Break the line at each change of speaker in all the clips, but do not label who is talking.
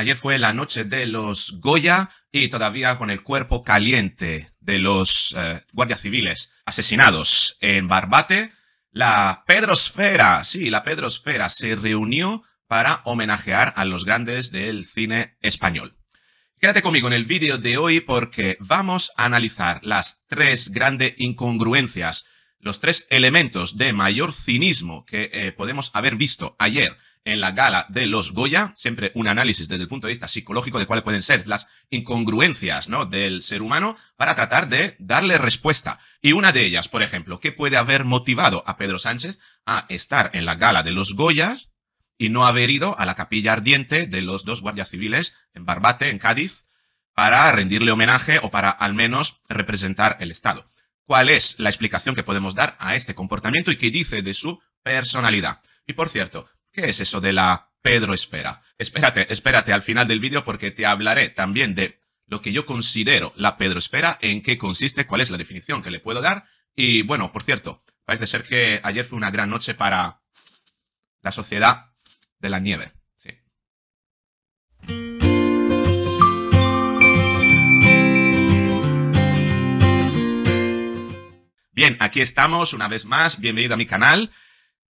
Ayer fue la noche de los Goya y todavía con el cuerpo caliente de los eh, guardias civiles asesinados en Barbate, la Pedrosfera, sí, la Pedrosfera se reunió para homenajear a los grandes del cine español. Quédate conmigo en el vídeo de hoy porque vamos a analizar las tres grandes incongruencias, los tres elementos de mayor cinismo que eh, podemos haber visto ayer en la gala de los Goya, siempre un análisis desde el punto de vista psicológico de cuáles pueden ser las incongruencias ¿no? del ser humano para tratar de darle respuesta. Y una de ellas, por ejemplo, ¿qué puede haber motivado a Pedro Sánchez a estar en la gala de los Goyas y no haber ido a la capilla ardiente de los dos guardias civiles en Barbate, en Cádiz, para rendirle homenaje o para al menos representar el Estado? ¿Cuál es la explicación que podemos dar a este comportamiento y qué dice de su personalidad? Y por cierto, ¿Qué es eso de la Pedro Esfera? Espérate, espérate al final del vídeo porque te hablaré también de lo que yo considero la Pedro Esfera, en qué consiste, cuál es la definición que le puedo dar. Y bueno, por cierto, parece ser que ayer fue una gran noche para la sociedad de la nieve. Bien, aquí estamos una vez más. Bienvenido a mi canal.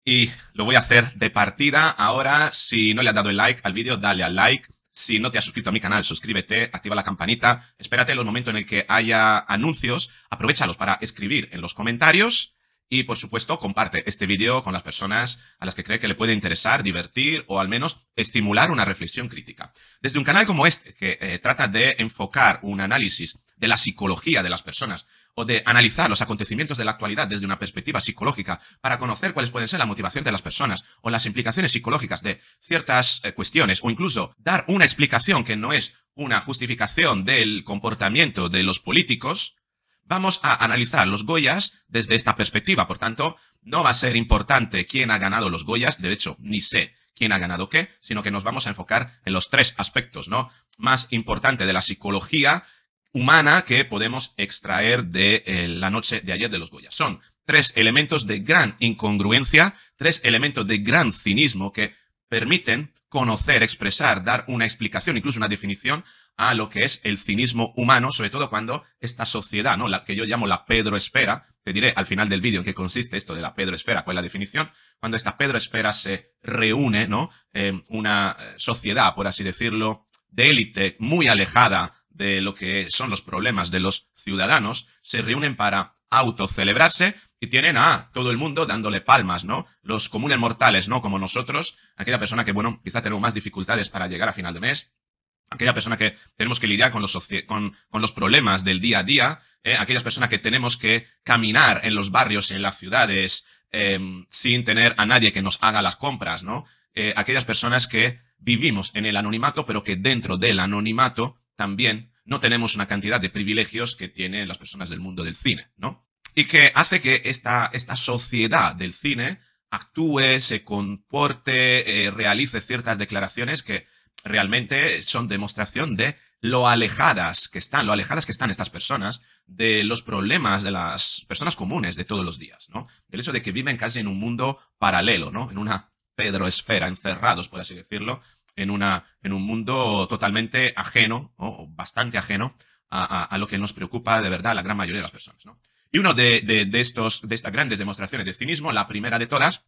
Y lo voy a hacer de partida. Ahora, si no le has dado el like al vídeo, dale al like. Si no te has suscrito a mi canal, suscríbete, activa la campanita. Espérate los momentos en el que haya anuncios. Aprovechalos para escribir en los comentarios. Y, por supuesto, comparte este vídeo con las personas a las que cree que le puede interesar, divertir o al menos estimular una reflexión crítica. Desde un canal como este, que eh, trata de enfocar un análisis de la psicología de las personas o de analizar los acontecimientos de la actualidad desde una perspectiva psicológica para conocer cuáles pueden ser la motivación de las personas o las implicaciones psicológicas de ciertas eh, cuestiones o incluso dar una explicación que no es una justificación del comportamiento de los políticos, vamos a analizar los Goyas desde esta perspectiva. Por tanto, no va a ser importante quién ha ganado los Goyas, de hecho, ni sé quién ha ganado qué, sino que nos vamos a enfocar en los tres aspectos, ¿no? Más importante de la psicología humana que podemos extraer de eh, la noche de ayer de los Goya. Son tres elementos de gran incongruencia, tres elementos de gran cinismo que permiten conocer, expresar, dar una explicación, incluso una definición a lo que es el cinismo humano, sobre todo cuando esta sociedad, ¿no? La que yo llamo la pedroesfera, te diré al final del vídeo en qué consiste esto de la pedroesfera, cuál es la definición, cuando esta pedroesfera se reúne, ¿no? En una eh, sociedad, por así decirlo, de élite muy alejada de lo que son los problemas de los ciudadanos, se reúnen para autocelebrarse y tienen a todo el mundo dándole palmas, ¿no? Los comunes mortales, ¿no? Como nosotros, aquella persona que, bueno, quizá tenemos más dificultades para llegar a final de mes, aquella persona que tenemos que lidiar con los, con, los problemas del día a día, ¿eh? aquellas personas que tenemos que caminar en los barrios, en las ciudades, em, sin tener a nadie que nos haga las compras, ¿no? Eh, aquellas personas que vivimos en el anonimato, pero que dentro del anonimato también no tenemos una cantidad de privilegios que tienen las personas del mundo del cine, ¿no? Y que hace que esta, esta sociedad del cine actúe, se comporte, eh, realice ciertas declaraciones que realmente son demostración de lo alejadas que están, lo alejadas que están estas personas de los problemas de las personas comunes de todos los días, ¿no? El hecho de que viven casi en un mundo paralelo, ¿no? En una pedroesfera, encerrados, por así decirlo, en, una, en un mundo totalmente ajeno, o bastante ajeno, a, lo que nos preocupa de verdad a la gran mayoría de las personas. ¿no? Y uno de, de, estos, de estas grandes demostraciones de cinismo, la primera de todas,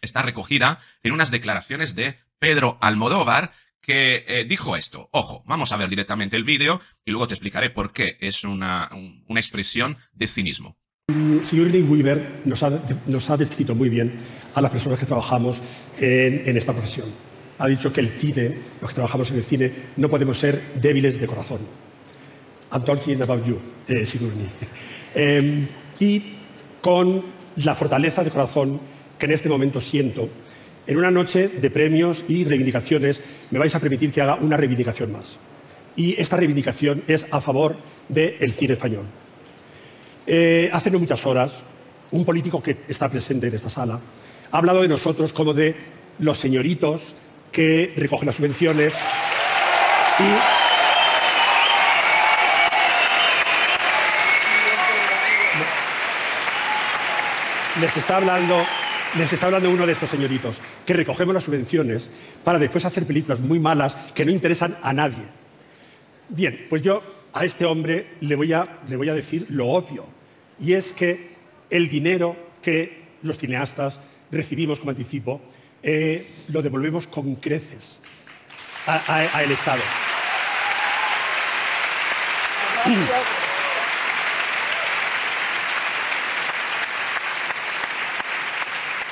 está recogida en unas declaraciones de Pedro Almodóvar, que eh, dijo esto. Ojo, vamos a ver directamente el vídeo y luego te explicaré por qué es una, una expresión de cinismo.
Señor Weaver nos ha, nos ha descrito muy bien a las personas que trabajamos en, en esta profesión ha dicho que el cine, los que trabajamos en el cine, no podemos ser débiles de corazón. I'm talking about you, eh. Em, y con la fortaleza de corazón que en este momento siento, en una noche de premios y reivindicaciones me vais a permitir que haga una reivindicación más. Y esta reivindicación es a favor del cine español. Eh, hace no muchas horas, un político que está presente en esta sala ha hablado de nosotros como de los señoritos que recoge las subvenciones y les está hablando les está hablando uno de estos señoritos, que recogemos las subvenciones para después hacer películas muy malas que no interesan a nadie. Bien, pues yo a este hombre le voy a, le voy a decir lo obvio, y es que el dinero que los cineastas recibimos como anticipo eh, lo devolvemos con creces al Estado.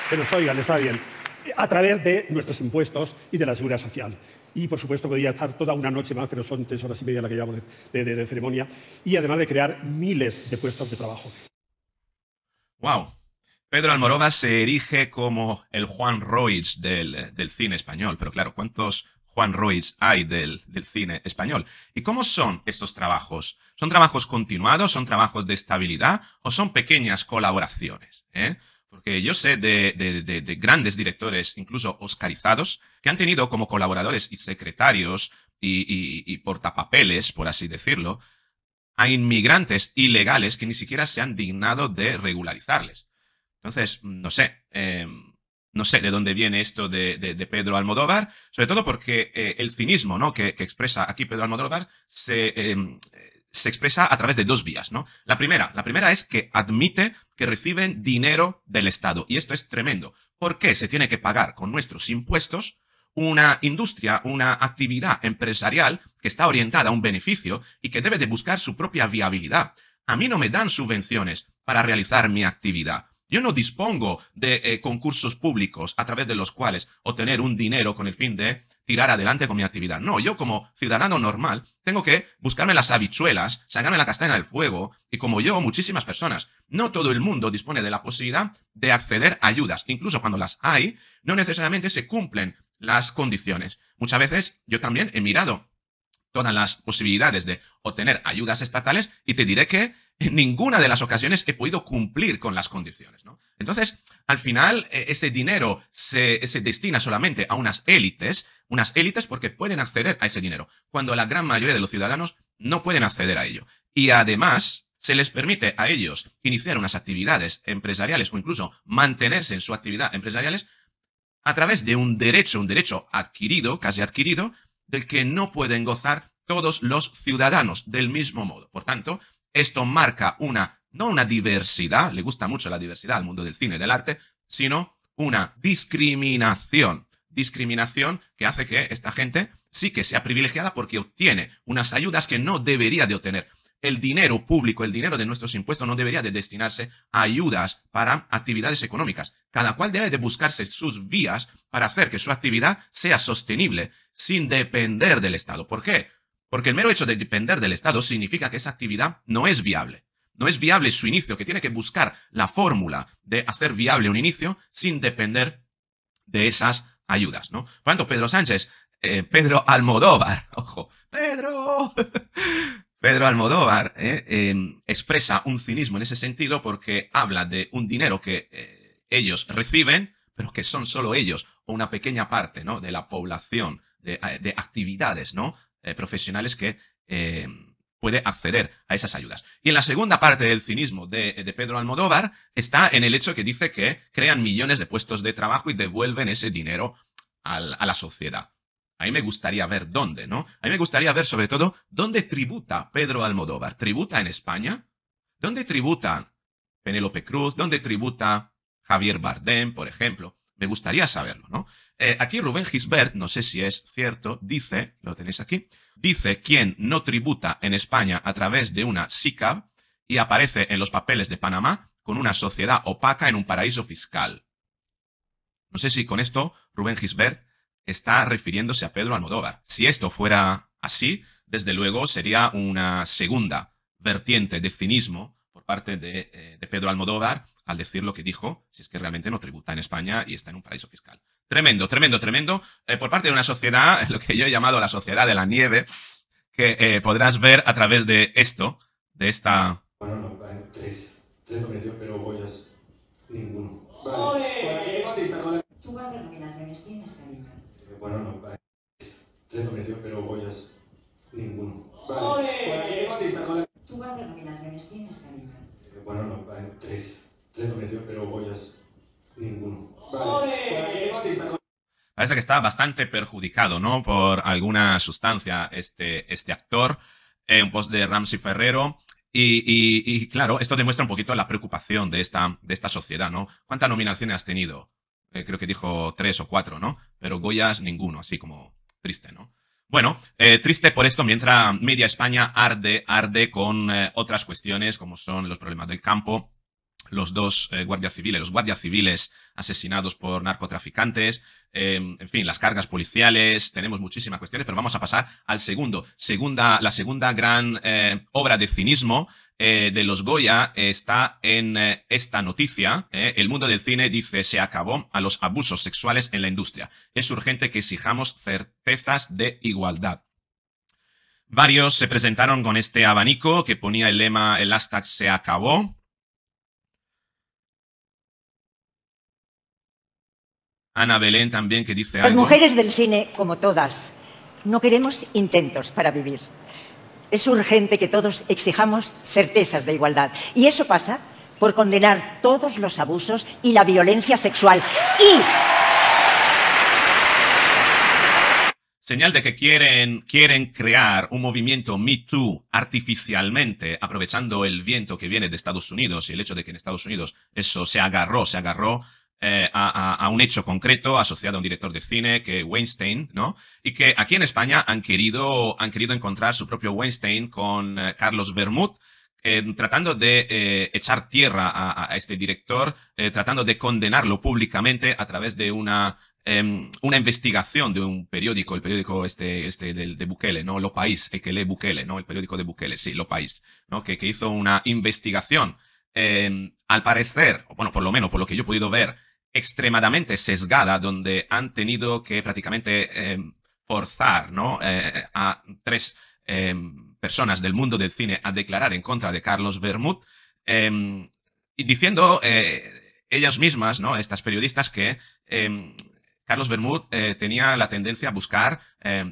Que nos oigan, está bien. A través de nuestros impuestos y de la seguridad social. Y, por supuesto, podría estar toda una noche más, pero son tres horas y media la que llevamos de, ceremonia. Y además de crear miles de puestos de trabajo.
¡Wow! Pedro Almoroba se erige como el Juan Roig del, cine español. Pero claro, ¿cuántos Juan Ruiz hay del, cine español. ¿Y cómo son estos trabajos? ¿Son trabajos continuados? ¿Son trabajos de estabilidad? ¿O son pequeñas colaboraciones? ¿Eh? Porque yo sé de, grandes directores, incluso oscarizados, que han tenido como colaboradores y secretarios y, portapapeles, por así decirlo, a inmigrantes ilegales que ni siquiera se han dignado de regularizarles. Entonces, no sé, em, no sé de dónde viene esto de, Pedro Almodóvar, sobre todo porque eh, el cinismo ¿no? que, expresa aquí Pedro Almodóvar se, em, se, expresa a través de dos vías. ¿no? La primera, la primera es que admite que reciben dinero del Estado. Y esto es tremendo. ¿Por qué se tiene que pagar con nuestros impuestos una industria, una actividad empresarial que está orientada a un beneficio y que debe de buscar su propia viabilidad? A mí no me dan subvenciones para realizar mi actividad. Yo no dispongo de eh, concursos públicos a través de los cuales obtener un dinero con el fin de tirar adelante con mi actividad. No, yo como ciudadano normal tengo que buscarme las habichuelas, sacarme la castaña del fuego y como yo, muchísimas personas. No todo el mundo dispone de la posibilidad de acceder a ayudas. Incluso cuando las hay, no necesariamente se cumplen las condiciones. Muchas veces yo también he mirado todas las posibilidades de obtener ayudas estatales y te diré que en ninguna de las ocasiones he podido cumplir con las condiciones. ¿no? Entonces, al final, e, ese dinero se, destina solamente a unas élites, unas élites porque pueden acceder a ese dinero, cuando la gran mayoría de los ciudadanos no pueden acceder a ello. Y además, se les permite a ellos iniciar unas actividades empresariales o incluso mantenerse en su actividad empresariales a través de un derecho, un derecho adquirido, casi adquirido, del que no pueden gozar todos los ciudadanos del mismo modo. Por tanto, esto marca una, no una diversidad, le gusta mucho la diversidad al mundo del cine y del arte, sino una discriminación. Discriminación que hace que esta gente sí que sea privilegiada porque obtiene unas ayudas que no debería de obtener. El dinero público, el dinero de nuestros impuestos no debería de destinarse a ayudas para actividades económicas. Cada cual debe de buscarse sus vías para hacer que su actividad sea sostenible sin depender del Estado. ¿Por qué? Porque el mero hecho de depender del Estado significa que esa actividad no es viable. No es viable su inicio, que tiene que buscar la fórmula de hacer viable un inicio sin depender de esas ayudas, ¿no? Por tanto, Pedro Sánchez, eh, Pedro Almodóvar, ojo, Pedro, Pedro Almodóvar eh, em, expresa un cinismo en ese sentido porque habla de un dinero que eh, ellos reciben, pero que son solo ellos o una pequeña parte, ¿no? De la población de, de actividades, ¿no? Eh, profesionales que eh, puede acceder a esas ayudas. Y en la segunda parte del cinismo de, Pedro Almodóvar está en el hecho que dice que crean millones de puestos de trabajo y devuelven ese dinero a la sociedad. A mí me gustaría ver dónde, ¿no? A mí me gustaría ver sobre todo dónde tributa Pedro Almodóvar. ¿Tributa en España? ¿Dónde tributa Penélope Cruz? ¿Dónde tributa Javier Bardem, por ejemplo? Me gustaría saberlo, ¿no? Eh, aquí Rubén Gisbert, no sé si es cierto, dice, lo tenéis aquí, dice quien no tributa en España a través de una SICAV y aparece en los papeles de Panamá con una sociedad opaca en un paraíso fiscal. No sé si con esto Rubén Gisbert está refiriéndose a Pedro Almodóvar. Si esto fuera así, desde luego sería una segunda vertiente de cinismo por parte de, eh, de Pedro Almodóvar al decir lo que dijo, si es que realmente no tributa en España y está en un paraíso fiscal. Tremendo, tremendo, tremendo. Eh, por parte de una sociedad, lo que yo he llamado la sociedad de la nieve, que eh, podrás ver a través de esto, de esta...
Bueno, no, tres. Tres no mereció, pero Goyas, ninguno. Vale. ¿Tú cuántas nominaciones tienes, cariño? Eh, bueno, no, vale. Tres no mereció, pero Goyas, ninguno. Vale. ¿Tú cuántas nominaciones tienes, cariño? Bueno, no, vale. Tres. Tres pero Goyas, ninguno.
parece que está bastante perjudicado, ¿no? Por alguna sustancia este, este actor, en un post de Ramsey Ferrero. Y, claro, esto demuestra un poquito la preocupación de esta, de esta sociedad, ¿no? ¿Cuántas nominaciones has tenido? Eh, creo que dijo tres o cuatro, ¿no? Pero Goyas ninguno, así como triste, ¿no? Bueno, eh, triste por esto, mientras Media España arde, arde con eh, otras cuestiones como son los problemas del campo, los dos eh, guardias civiles, los guardias civiles asesinados por narcotraficantes, em, en fin, las cargas policiales, tenemos muchísimas cuestiones, pero vamos a pasar al segundo. Segunda, la segunda gran eh, obra de cinismo eh, de los Goya está en esta noticia. el mundo del cine dice se acabó a los abusos sexuales en la industria. Es urgente que exijamos certezas de igualdad. Varios se presentaron con este abanico que ponía el lema, el hashtag se acabó. Ana Belén también que dice
Las mujeres del cine, como todas, no queremos intentos para vivir. Es urgente que todos exijamos certezas de igualdad. Y eso pasa por condenar todos los abusos y la violencia sexual. Y
Señal de que quieren, quieren crear un movimiento Me Too artificialmente, aprovechando el viento que viene de Estados Unidos y el hecho de que en Estados Unidos eso se agarró, se agarró eh, a, un hecho concreto asociado a un director de cine, que Weinstein, ¿no? Y que aquí en España han querido, han querido encontrar su propio Weinstein con eh, Carlos Bermud, eh, tratando de echar tierra a, este director, tratando de condenarlo públicamente a través de una em, una investigación de un periódico, el periódico este, este de, de, Bukele, ¿no? Lo País, el que lee Bukele, ¿no? El periódico de Bukele, sí, Lo País, ¿no? Que, que hizo una investigación Em, al parecer, bueno, por lo menos por lo que yo he podido ver, extremadamente sesgada, donde han tenido que prácticamente em, forzar ¿no? Eh, a tres em, personas del mundo del cine a declarar en contra de Carlos Bermud, y diciendo eh, ellas mismas, ¿no? estas periodistas, que Carlos Bermud eh, tenía la tendencia a buscar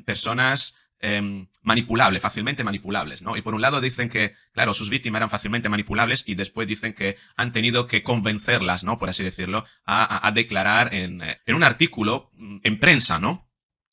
personas Em, manipulables, fácilmente manipulables, ¿no? Y por un lado dicen que, claro, sus víctimas eran fácilmente manipulables y después dicen que han tenido que convencerlas, ¿no? Por así decirlo, a, declarar en, eh, en un artículo mm, en prensa, ¿no?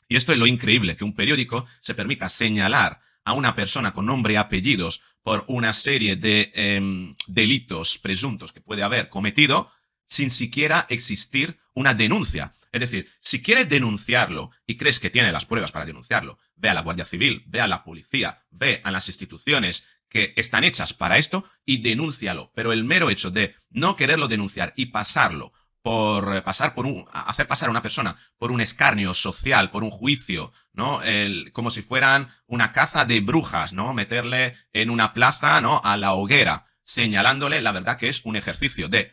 Y esto es lo increíble, que un periódico se permita señalar a una persona con nombre y apellidos por una serie de em, delitos presuntos que puede haber cometido sin siquiera existir una denuncia. Es decir, si quieres denunciarlo y crees que tiene las pruebas para denunciarlo, ve a la Guardia Civil, ve a la policía, ve a las instituciones que están hechas para esto y denúncialo. Pero el mero hecho de no quererlo denunciar y pasarlo por eh, pasar por un hacer pasar a una persona por un escarnio social, por un juicio, ¿no? Como si fueran una caza de brujas, ¿no? Meterle en una plaza, ¿no? A la hoguera, señalándole la verdad que es un ejercicio de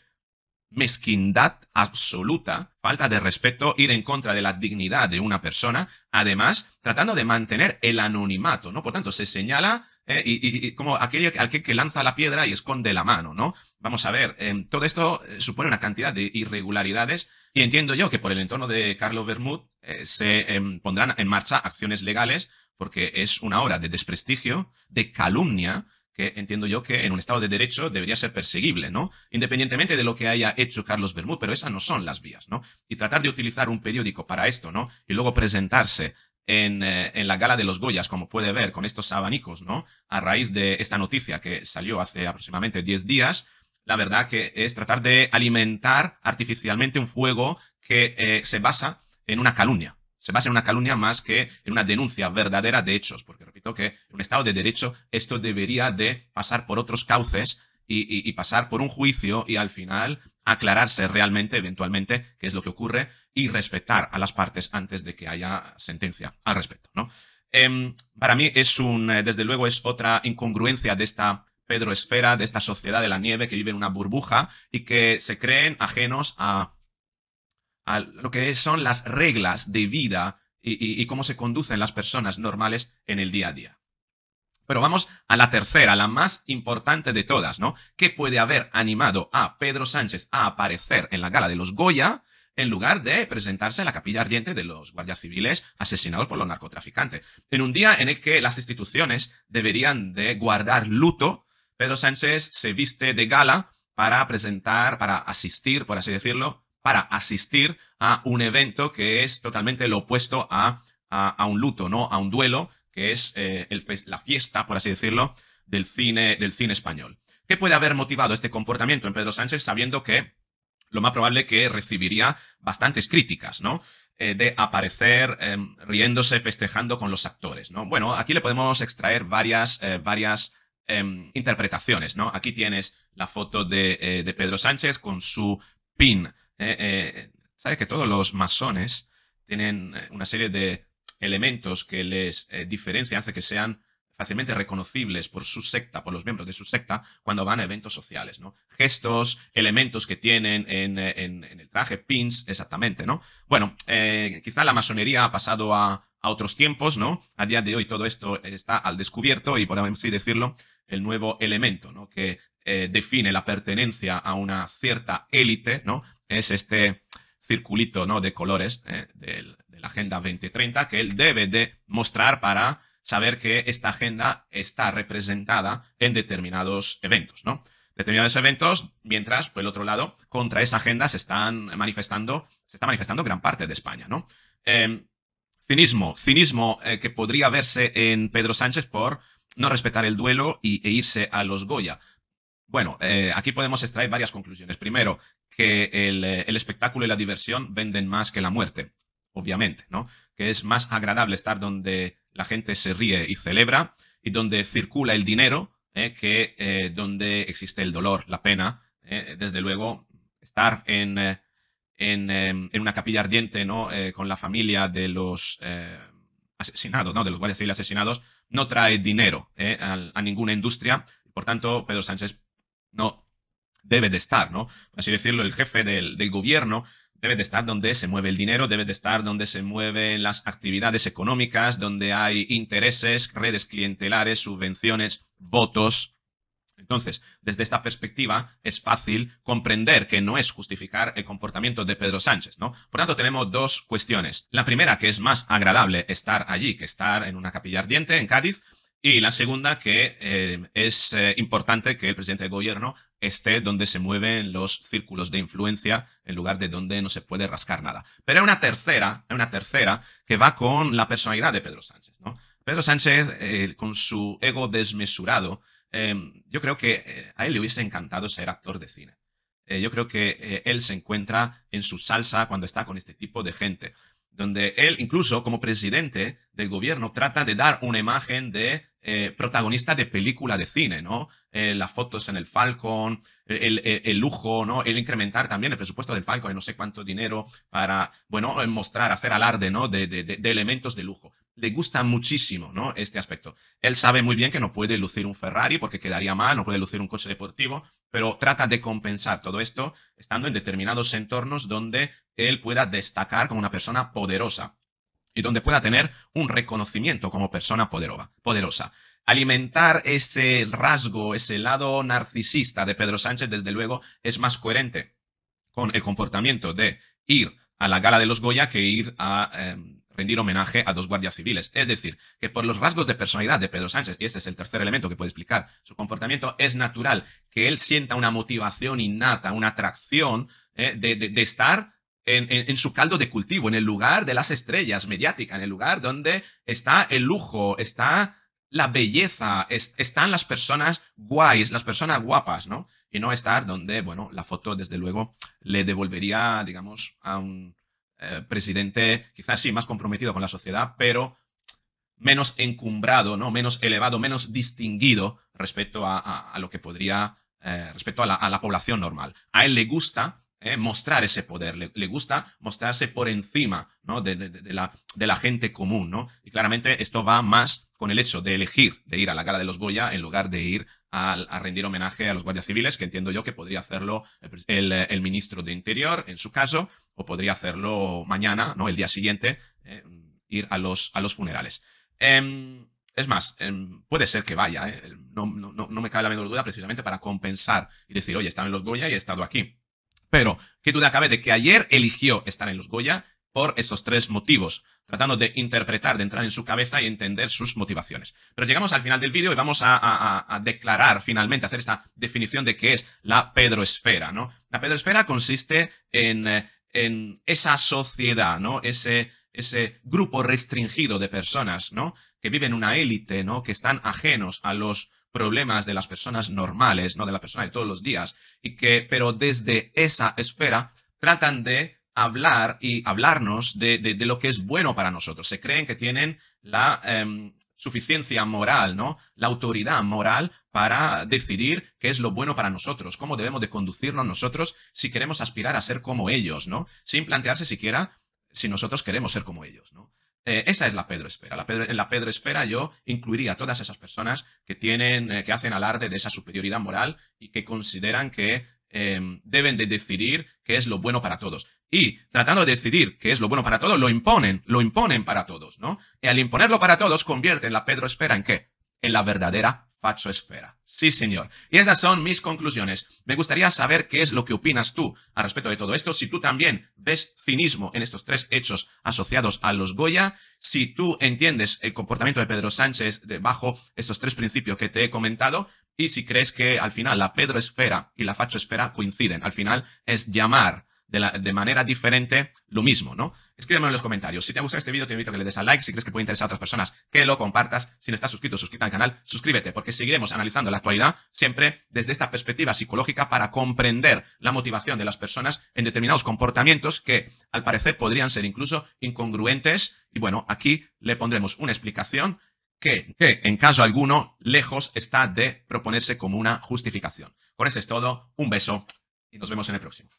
mezquindad absoluta, falta de respeto, ir en contra de la dignidad de una persona, además tratando de mantener el anonimato, ¿no? Por tanto, se señala eh, y, como aquel, aquel que lanza la piedra y esconde la mano, ¿no? Vamos a ver, eh, todo esto eh, supone una cantidad de irregularidades y entiendo yo que por el entorno de Carlos Bermud se em, pondrán en marcha acciones legales porque es una obra de desprestigio, de calumnia, que entiendo yo que en un Estado de Derecho debería ser perseguible, ¿no? Independientemente de lo que haya hecho Carlos Bermud, pero esas no son las vías, ¿no? Y tratar de utilizar un periódico para esto, ¿no? Y luego presentarse en, eh, en, la gala de los Goyas, como puede ver, con estos abanicos, ¿no? A raíz de esta noticia que salió hace aproximadamente 10 días, la verdad que es tratar de alimentar artificialmente un fuego que eh, se basa en una calumnia se basa en una calumnia más que en una denuncia verdadera de hechos, porque repito que en un Estado de Derecho esto debería de pasar por otros cauces y, pasar por un juicio y al final aclararse realmente, eventualmente, qué es lo que ocurre y respetar a las partes antes de que haya sentencia al respecto. ¿no? Em, para mí es un, eh, desde luego, es otra incongruencia de esta Pedro Esfera, de esta sociedad de la nieve que vive en una burbuja y que se creen ajenos a a lo que son las reglas de vida y, cómo se conducen las personas normales en el día a día. Pero vamos a la tercera, la más importante de todas, ¿no? ¿Qué puede haber animado a Pedro Sánchez a aparecer en la gala de los Goya en lugar de presentarse en la capilla ardiente de los guardias civiles asesinados por los narcotraficantes? En un día en el que las instituciones deberían de guardar luto, Pedro Sánchez se viste de gala para presentar, para asistir, por así decirlo, para asistir a un evento que es totalmente lo opuesto a, a, un luto, ¿no? A un duelo, que es eh, la fiesta, por así decirlo, del cine, del cine español. ¿Qué puede haber motivado este comportamiento en Pedro Sánchez sabiendo que lo más probable que recibiría bastantes críticas, ¿no? Eh, de aparecer em, riéndose, festejando con los actores, ¿no? Bueno, aquí le podemos extraer varias, eh, varias em, interpretaciones, ¿no? Aquí tienes la foto de, eh, de Pedro Sánchez con su pin. ¿Sabes que todos los masones tienen una serie de elementos que les diferencian, hace que sean fácilmente reconocibles por su secta, por los miembros de su secta, cuando van a eventos sociales, ¿no? Gestos, elementos que tienen en, el traje, pins, exactamente, ¿no? Bueno, eh, quizá la masonería ha pasado a, otros tiempos, ¿no? A día de hoy todo esto está al descubierto y podemos así decirlo, el nuevo elemento, ¿no? Que eh, define la pertenencia a una cierta élite, ¿no? Es este circulito, ¿no? De colores eh, de la Agenda 2030 que él debe de mostrar para saber que esta agenda está representada en determinados eventos, ¿no? Determinados eventos, mientras, por el otro lado, contra esa agenda se están manifestando, se está manifestando gran parte de España, ¿no? Em, cinismo, cinismo eh, que podría verse en Pedro Sánchez por no respetar el duelo y, e irse a los Goya. Bueno, eh, aquí podemos extraer varias conclusiones. Primero, que el, eh, el, espectáculo y la diversión venden más que la muerte, obviamente, ¿no? Que es más agradable estar donde la gente se ríe y celebra, y donde circula el dinero, eh, que eh, donde existe el dolor, la pena. Desde luego, estar en, en, em, en, una capilla ardiente ¿no? con la familia de los asesinados, ¿no? de los guardias civiles asesinados, no trae dinero a, ninguna industria. Por tanto, Pedro Sánchez no debe de estar, ¿no? así decirlo, el jefe del, gobierno debe de estar donde se mueve el dinero, debe de estar donde se mueven las actividades económicas, donde hay intereses, redes clientelares, subvenciones, votos. Entonces, desde esta perspectiva, es fácil comprender que no es justificar el comportamiento de Pedro Sánchez, ¿no? Por tanto, tenemos dos cuestiones. La primera, que es más agradable estar allí que estar en una capilla ardiente en Cádiz, y la segunda, que eh, es eh, importante que el presidente del gobierno esté donde se mueven los círculos de influencia en lugar de donde no se puede rascar nada. Pero hay una tercera, hay una tercera que va con la personalidad de Pedro Sánchez. ¿no? Pedro Sánchez, eh, con su ego desmesurado, yo creo que a él le hubiese encantado ser actor de cine. yo creo que él se encuentra en su salsa cuando está con este tipo de gente donde él incluso como presidente del gobierno trata de dar una imagen de eh, protagonista de película de cine, ¿no? Eh, las fotos en el Falcon, el, lujo, ¿no? El incrementar también el presupuesto del Falcon en no sé cuánto dinero para, bueno, mostrar, hacer alarde, ¿no? De, de, elementos de lujo. Le gusta muchísimo, ¿no? Este aspecto. Él sabe muy bien que no puede lucir un Ferrari porque quedaría mal, no puede lucir un coche deportivo, pero trata de compensar todo esto estando en determinados entornos donde él pueda destacar como una persona poderosa y donde pueda tener un reconocimiento como persona poderosa. Alimentar ese rasgo, ese lado narcisista de Pedro Sánchez, desde luego, es más coherente con el comportamiento de ir a la gala de los Goya que ir a em, rendir homenaje a dos guardias civiles. Es decir, que por los rasgos de personalidad de Pedro Sánchez, y este es el tercer elemento que puede explicar su comportamiento, es natural que él sienta una motivación innata, una atracción eh, de estar en, su caldo de cultivo, en el lugar de las estrellas mediáticas, en el lugar donde está el lujo, está la belleza, están las personas guays, las personas guapas, ¿no? Y no estar donde, bueno, la foto desde luego le devolvería, digamos, a un eh, presidente quizás sí más comprometido con la sociedad, pero menos encumbrado, ¿no? Menos elevado, menos distinguido respecto a, lo que podría, eh, respecto a la población normal. A él le gusta ¿eh? mostrar ese poder, le, gusta mostrarse por encima ¿no? de, la, de, la, gente común. ¿no? Y claramente esto va más con el hecho de elegir de ir a la gala de los Goya en lugar de ir a, rendir homenaje a los guardias civiles, que entiendo yo que podría hacerlo el, ministro de Interior en su caso, o podría hacerlo mañana, ¿no? el día siguiente, eh, ir a los, a los funerales. Em, es más, em, puede ser que vaya, ¿eh? no, no, no, me cabe la menor duda, precisamente para compensar y decir, oye, estaba en los Goya y he estado aquí. Pero, qué duda cabe de que ayer eligió estar en los Goya por esos tres motivos, tratando de interpretar, de entrar en su cabeza y entender sus motivaciones. Pero llegamos al final del vídeo y vamos a, declarar finalmente, hacer esta definición de qué es la pedroesfera, ¿no? La pedroesfera consiste en, eh, en esa sociedad, ¿no? Ese, ese grupo restringido de personas, ¿no? Que viven una élite, ¿no? Que están ajenos a los problemas de las personas normales, ¿no? De la persona de todos los días. Y que, pero desde esa esfera tratan de hablar y hablarnos de, de, lo que es bueno para nosotros. Se creen que tienen la em, suficiencia moral, ¿no? La autoridad moral para decidir qué es lo bueno para nosotros, cómo debemos de conducirnos nosotros si queremos aspirar a ser como ellos, ¿no? Sin plantearse siquiera si nosotros queremos ser como ellos, ¿no? Eh, esa es la Pedroesfera. La en la Pedroesfera yo incluiría a todas esas personas que tienen, eh, que hacen alarde de esa superioridad moral y que consideran que em, deben de decidir qué es lo bueno para todos. Y tratando de decidir qué es lo bueno para todos, lo imponen, lo imponen para todos, ¿no? Y al imponerlo para todos, convierten la Pedroesfera en qué? En la verdadera fachoesfera. Sí, señor. Y esas son mis conclusiones. Me gustaría saber qué es lo que opinas tú al respecto de todo esto. Si tú también ves cinismo en estos tres hechos asociados a los Goya, si tú entiendes el comportamiento de Pedro Sánchez bajo estos tres principios que te he comentado, y si crees que al final la Pedroesfera y la fachoesfera coinciden. Al final es llamar de, manera diferente lo mismo, ¿no? Escríbeme en los comentarios. Si te ha gustado este vídeo, te invito a que le des a like. Si crees que puede interesar a otras personas, que lo compartas. Si no estás suscrito, suscríbete al canal, suscríbete, porque seguiremos analizando la actualidad siempre desde esta perspectiva psicológica para comprender la motivación de las personas en determinados comportamientos que, al parecer, podrían ser incluso incongruentes. Y bueno, aquí le pondremos una explicación que, en caso alguno, lejos está de proponerse como una justificación. Con eso es todo. Un beso y nos vemos en el próximo.